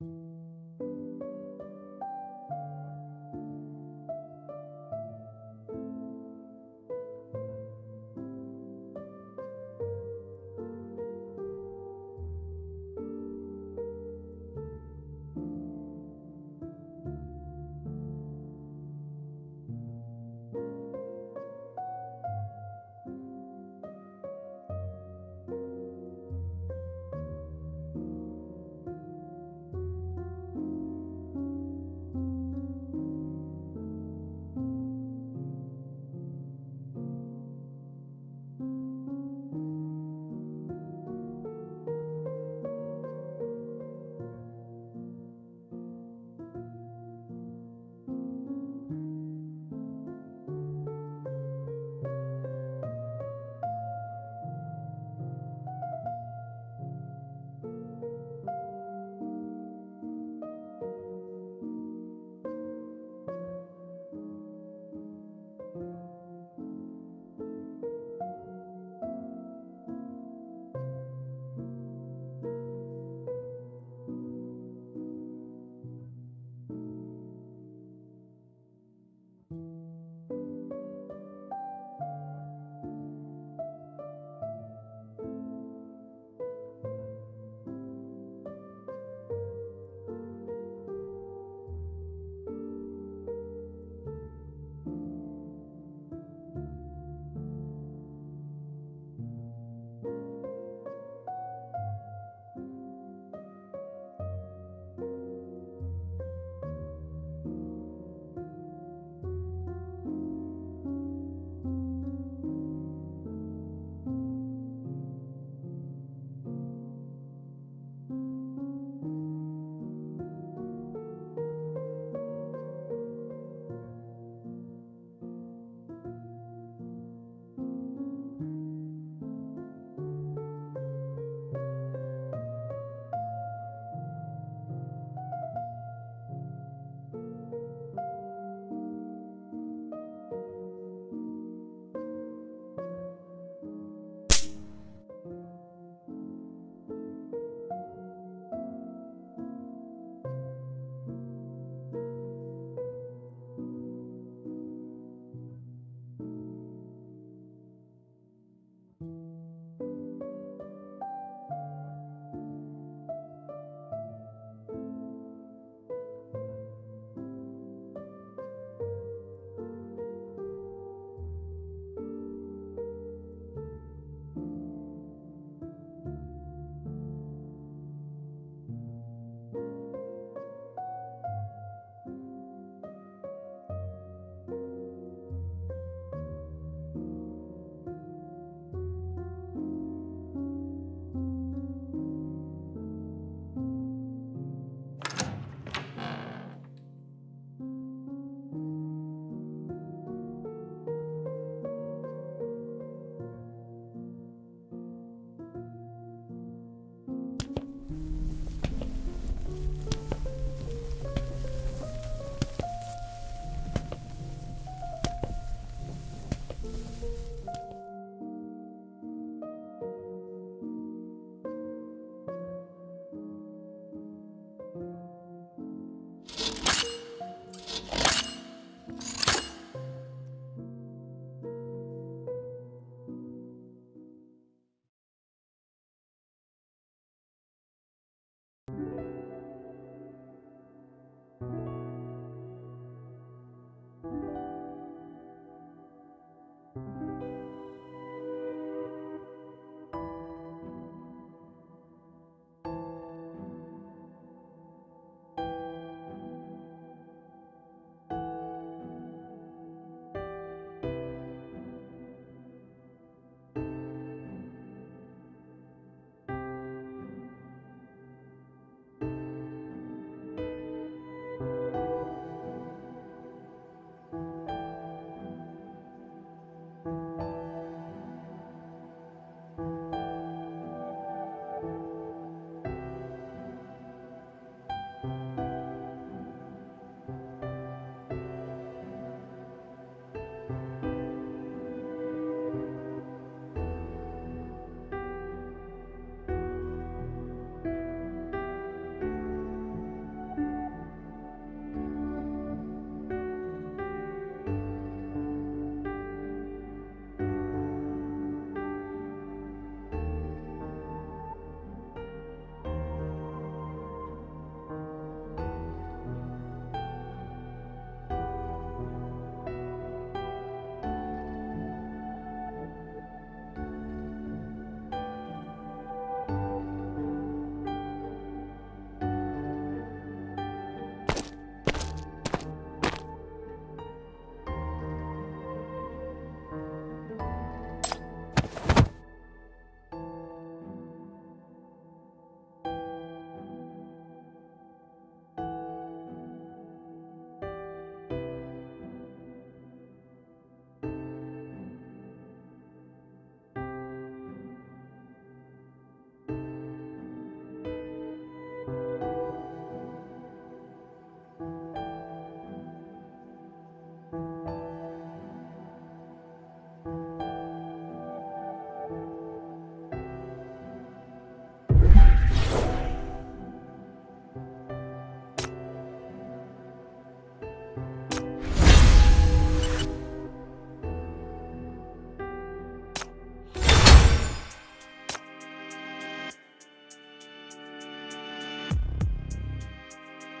you